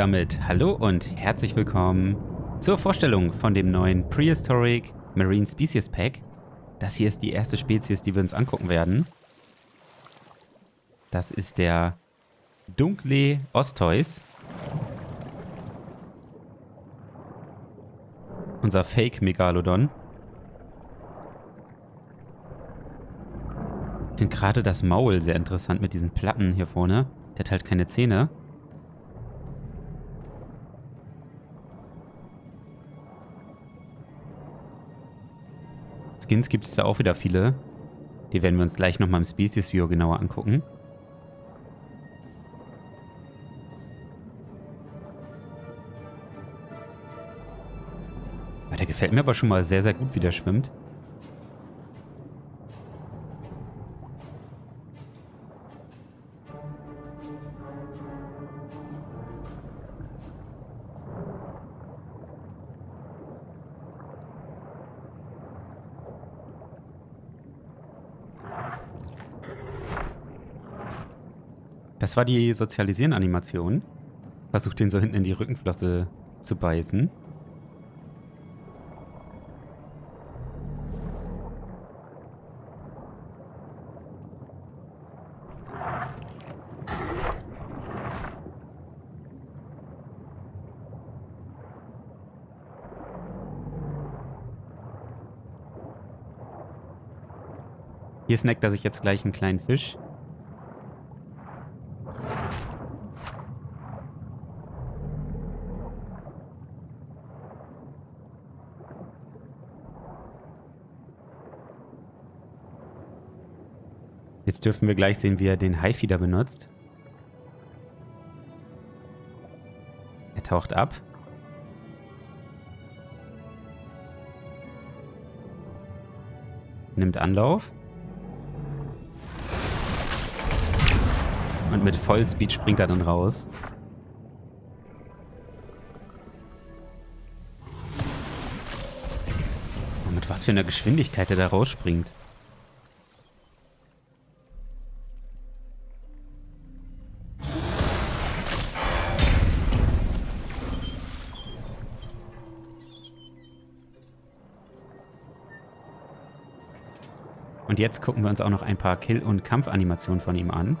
Damit hallo und herzlich willkommen zur Vorstellung von dem neuen Prehistoric Marine Species Pack. Das hier ist die erste Spezies, die wir uns angucken werden. Das ist der Dunkle Ostois. Unser Fake Megalodon. Ich finde gerade das Maul sehr interessant mit diesen Platten hier vorne. Der hat halt keine Zähne. Skins gibt es da auch wieder viele. Die werden wir uns gleich nochmal im Species View genauer angucken. Der gefällt mir aber schon mal sehr, sehr gut, wie der schwimmt. Das war die Sozialisieren-Animation. Versucht den so hinten in die Rückenflosse zu beißen. Hier snackt er sich jetzt gleich einen kleinen Fisch. Jetzt dürfen wir gleich sehen, wie er den Highfeeder benutzt. Er taucht ab. Nimmt Anlauf. Und mit Vollspeed springt er dann raus. Und mit was für einer Geschwindigkeit er da rausspringt. Jetzt gucken wir uns auch noch ein paar Kill- und Kampfanimationen von ihm an.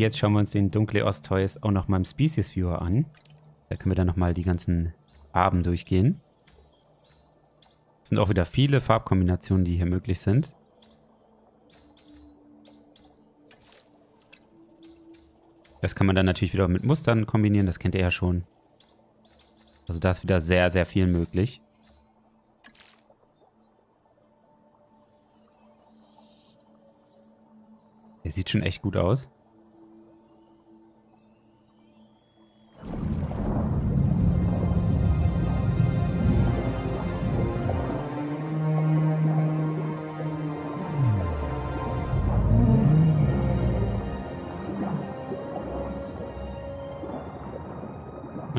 Jetzt schauen wir uns den dunkle Osttoys auch noch mal im Species Viewer an. Da können wir dann noch mal die ganzen Farben durchgehen. Es sind auch wieder viele Farbkombinationen, die hier möglich sind. Das kann man dann natürlich wieder mit Mustern kombinieren, das kennt ihr ja schon. Also da ist wieder sehr, sehr viel möglich. Der sieht schon echt gut aus.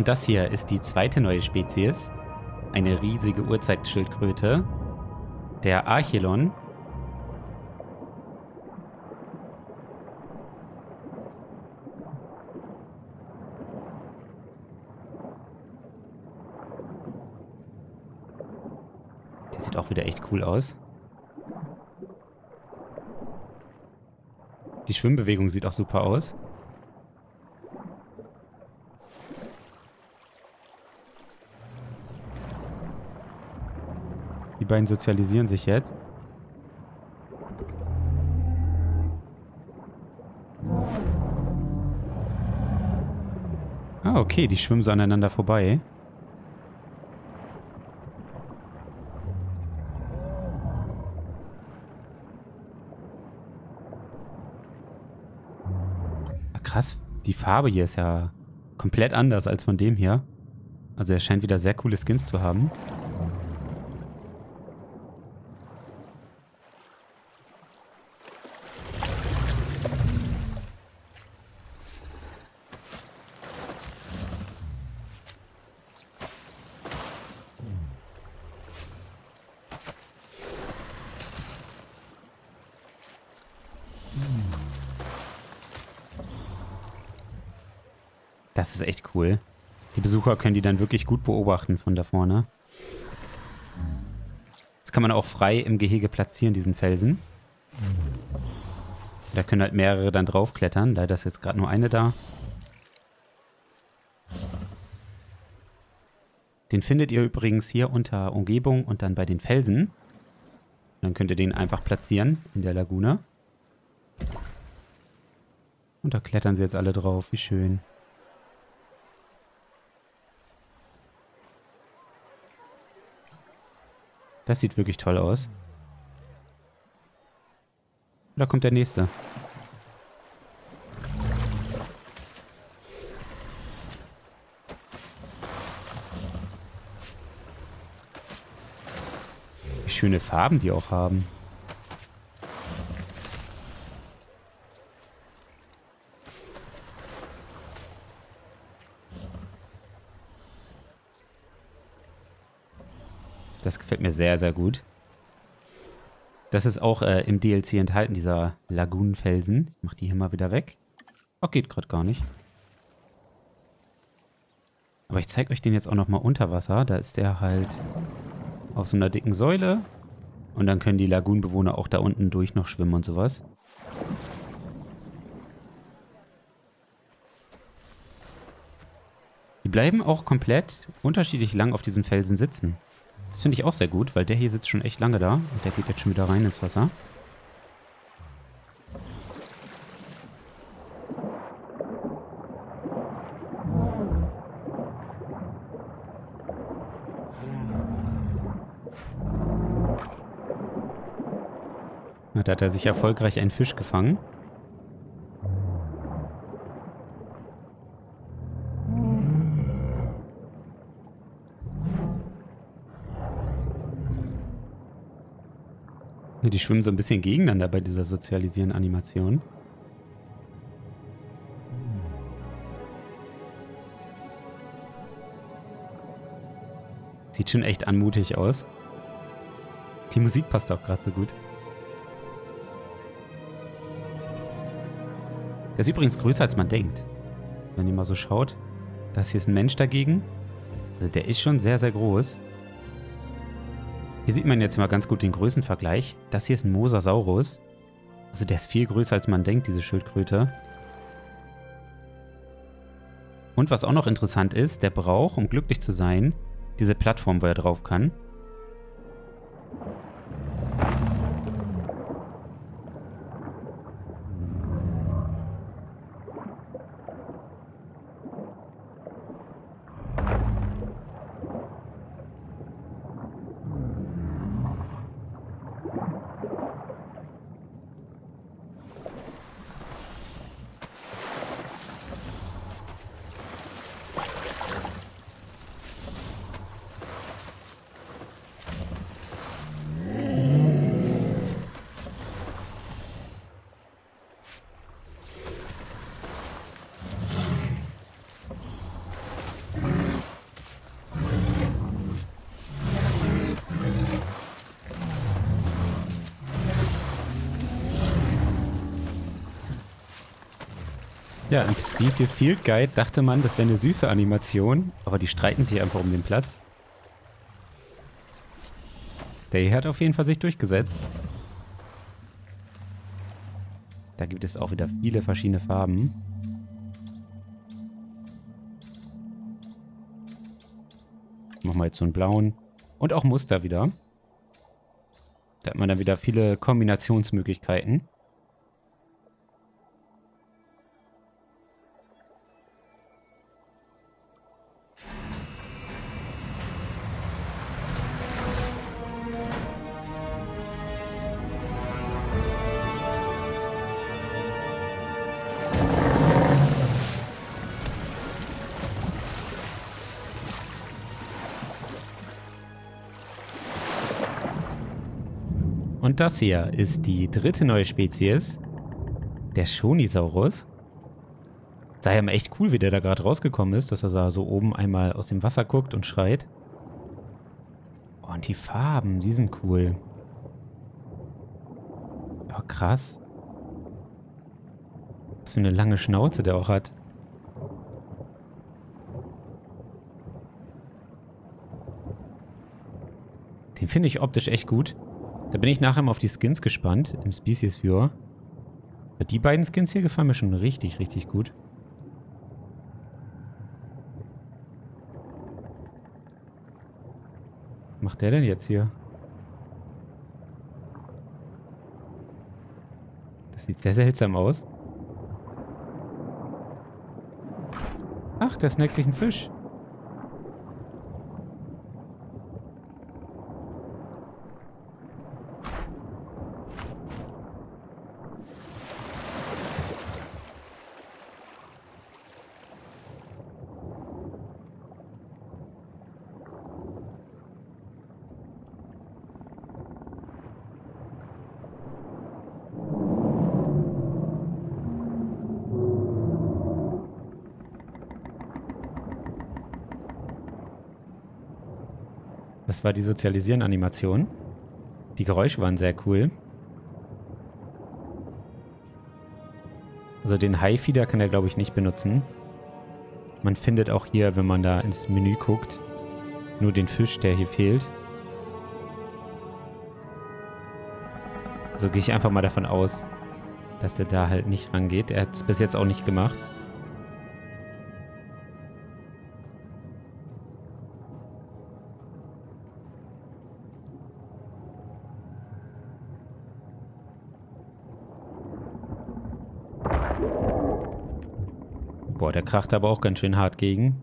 Und das hier ist die zweite neue Spezies. Eine riesige Urzeitschildkröte. Der Archelon. sieht auch wieder echt cool aus. Die Schwimmbewegung sieht auch super aus. Beiden sozialisieren sich jetzt. Ah, okay, die schwimmen so aneinander vorbei. Ah, krass, die Farbe hier ist ja komplett anders als von dem hier. Also er scheint wieder sehr coole Skins zu haben. Das ist echt cool. Die Besucher können die dann wirklich gut beobachten von da vorne. Das kann man auch frei im Gehege platzieren, diesen Felsen. Da können halt mehrere dann draufklettern. Leider ist jetzt gerade nur eine da. Den findet ihr übrigens hier unter Umgebung und dann bei den Felsen. Dann könnt ihr den einfach platzieren in der Lagune. Und da klettern sie jetzt alle drauf. Wie schön. Das sieht wirklich toll aus. Da kommt der nächste. Wie schöne Farben die auch haben. Das gefällt mir sehr, sehr gut. Das ist auch äh, im DLC enthalten, dieser Lagunenfelsen. Ich mach die hier mal wieder weg. Oh, geht gerade gar nicht. Aber ich zeige euch den jetzt auch nochmal unter Wasser. Da ist der halt auf so einer dicken Säule. Und dann können die Lagunenbewohner auch da unten durch noch schwimmen und sowas. Die bleiben auch komplett unterschiedlich lang auf diesen Felsen sitzen. Das finde ich auch sehr gut, weil der hier sitzt schon echt lange da. Und der geht jetzt schon wieder rein ins Wasser. Da hat er sich erfolgreich einen Fisch gefangen. Die schwimmen so ein bisschen gegeneinander bei dieser sozialisieren Animation. Sieht schon echt anmutig aus. Die Musik passt auch gerade so gut. Der ist übrigens größer, als man denkt. Wenn ihr mal so schaut. Das hier ist ein Mensch dagegen. Also der ist schon sehr, sehr groß. Hier sieht man jetzt mal ganz gut den Größenvergleich. Das hier ist ein Mosasaurus. Also der ist viel größer, als man denkt, diese Schildkröte. Und was auch noch interessant ist, der braucht, um glücklich zu sein, diese Plattform, wo er drauf kann. Ja, im Species Field Guide dachte man, das wäre eine süße Animation, aber die streiten sich einfach um den Platz. Der hier hat auf jeden Fall sich durchgesetzt. Da gibt es auch wieder viele verschiedene Farben. Machen wir jetzt so einen blauen. Und auch Muster wieder. Da hat man dann wieder viele Kombinationsmöglichkeiten. Und das hier ist die dritte neue Spezies. Der Shonisaurus. Sah ja mal echt cool, wie der da gerade rausgekommen ist, dass er da so oben einmal aus dem Wasser guckt und schreit. Oh, und die Farben, die sind cool. Oh, krass. Was für eine lange Schnauze der auch hat. Den finde ich optisch echt gut. Da bin ich nachher mal auf die Skins gespannt im Species Viewer. Die beiden Skins hier gefallen mir schon richtig, richtig gut. Was macht der denn jetzt hier? Das sieht sehr seltsam aus. Ach, der snackt sich einen Fisch. War die Sozialisieren-Animation. Die Geräusche waren sehr cool. Also den Hi-Feeder kann er, glaube ich, nicht benutzen. Man findet auch hier, wenn man da ins Menü guckt, nur den Fisch, der hier fehlt. So gehe ich einfach mal davon aus, dass der da halt nicht rangeht. Er hat es bis jetzt auch nicht gemacht. Der kracht aber auch ganz schön hart gegen.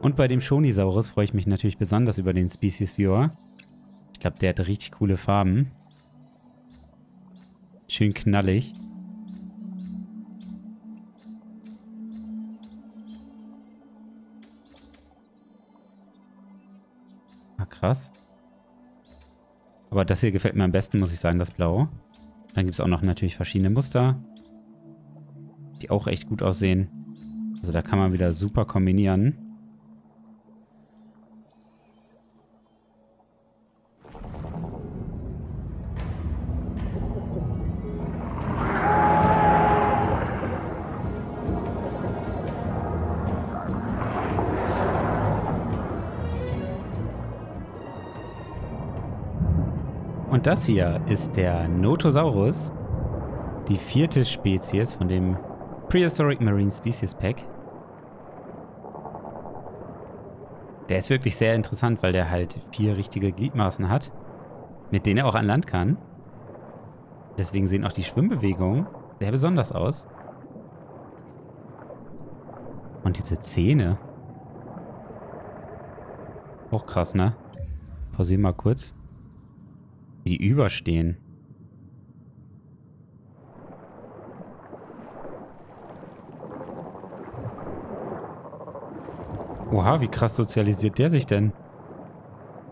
Und bei dem Shonisaurus freue ich mich natürlich besonders über den Species Viewer. Ich glaube, der hat richtig coole Farben. Schön knallig. Ah, krass. Aber das hier gefällt mir am besten, muss ich sagen, das Blau. Dann gibt es auch noch natürlich verschiedene Muster, die auch echt gut aussehen. Also da kann man wieder super kombinieren. Das hier ist der Notosaurus, die vierte Spezies von dem Prehistoric Marine Species Pack. Der ist wirklich sehr interessant, weil der halt vier richtige Gliedmaßen hat, mit denen er auch an Land kann. Deswegen sehen auch die Schwimmbewegungen sehr besonders aus. Und diese Zähne. Auch krass, ne? Pausieren mal kurz die überstehen. Oha, wie krass sozialisiert der sich denn?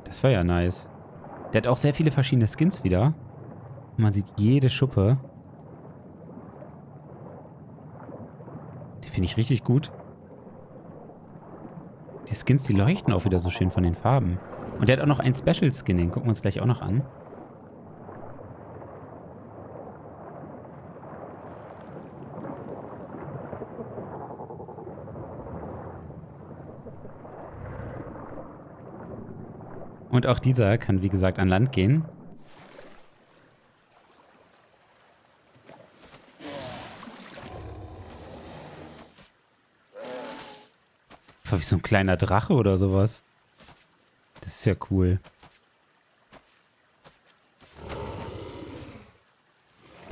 Das war ja nice. Der hat auch sehr viele verschiedene Skins wieder. Man sieht jede Schuppe. Die finde ich richtig gut. Die Skins, die leuchten auch wieder so schön von den Farben. Und der hat auch noch ein Special Skin, den gucken wir uns gleich auch noch an. Und auch dieser kann, wie gesagt, an Land gehen. War wie so ein kleiner Drache oder sowas. Das ist ja cool.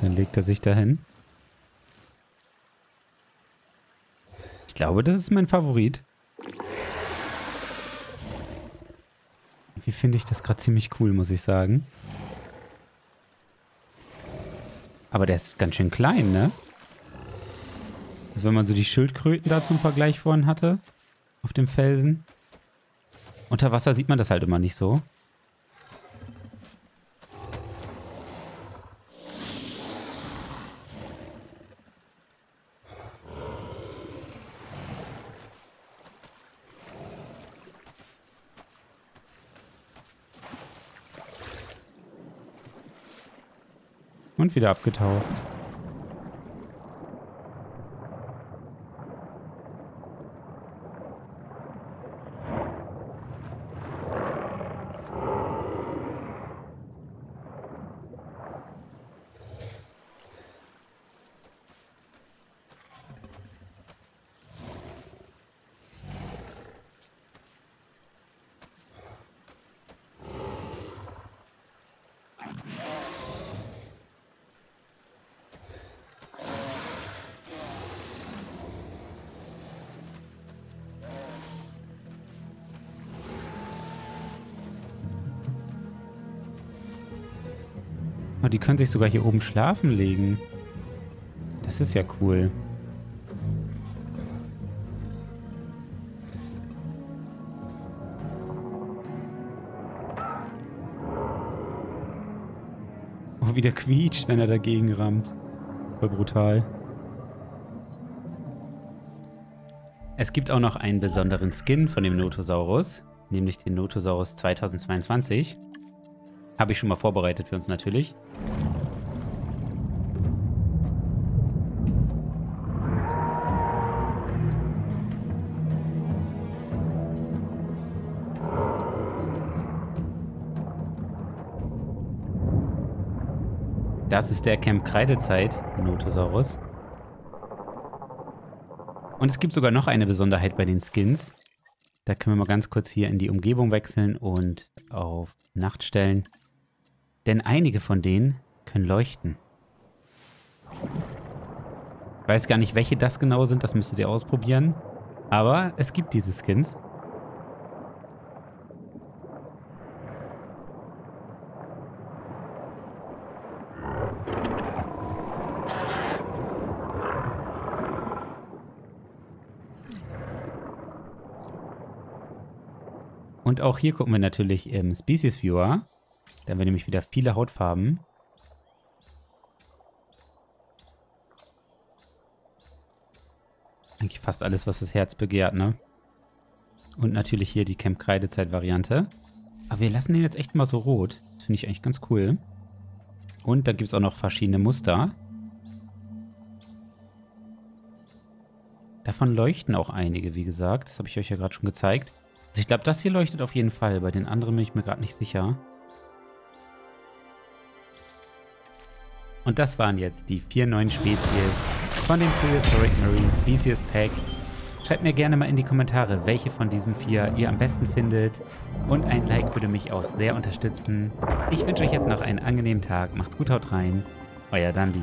Dann legt er sich dahin. Ich glaube, das ist mein Favorit. Wie finde ich das gerade ziemlich cool, muss ich sagen. Aber der ist ganz schön klein, ne? Also wenn man so die Schildkröten da zum Vergleich vorhin hatte, auf dem Felsen. Unter Wasser sieht man das halt immer nicht so. Und wieder abgetaucht. Oh, die können sich sogar hier oben schlafen legen. Das ist ja cool. Oh, wie der quietscht, wenn er dagegen rammt. Voll brutal. Es gibt auch noch einen besonderen Skin von dem Notosaurus, nämlich den Notosaurus 2022. Habe ich schon mal vorbereitet für uns natürlich. Das ist der Camp Kreidezeit, Notosaurus. Und es gibt sogar noch eine Besonderheit bei den Skins. Da können wir mal ganz kurz hier in die Umgebung wechseln und auf Nacht stellen. Denn einige von denen können leuchten. Ich weiß gar nicht, welche das genau sind, das müsstet ihr ausprobieren. Aber es gibt diese Skins. Und auch hier gucken wir natürlich im Species Viewer. Da haben wir nämlich wieder viele Hautfarben. Eigentlich fast alles, was das Herz begehrt, ne? Und natürlich hier die Camp Kreidezeit-Variante. Aber wir lassen den jetzt echt mal so rot. Das finde ich eigentlich ganz cool. Und da gibt es auch noch verschiedene Muster. Davon leuchten auch einige, wie gesagt. Das habe ich euch ja gerade schon gezeigt. Also ich glaube, das hier leuchtet auf jeden Fall. Bei den anderen bin ich mir gerade nicht sicher. Und das waren jetzt die vier neuen Spezies von dem Prehistoric Marine Species Pack. Schreibt mir gerne mal in die Kommentare, welche von diesen vier ihr am besten findet. Und ein Like würde mich auch sehr unterstützen. Ich wünsche euch jetzt noch einen angenehmen Tag. Macht's gut, haut rein. Euer Dandy.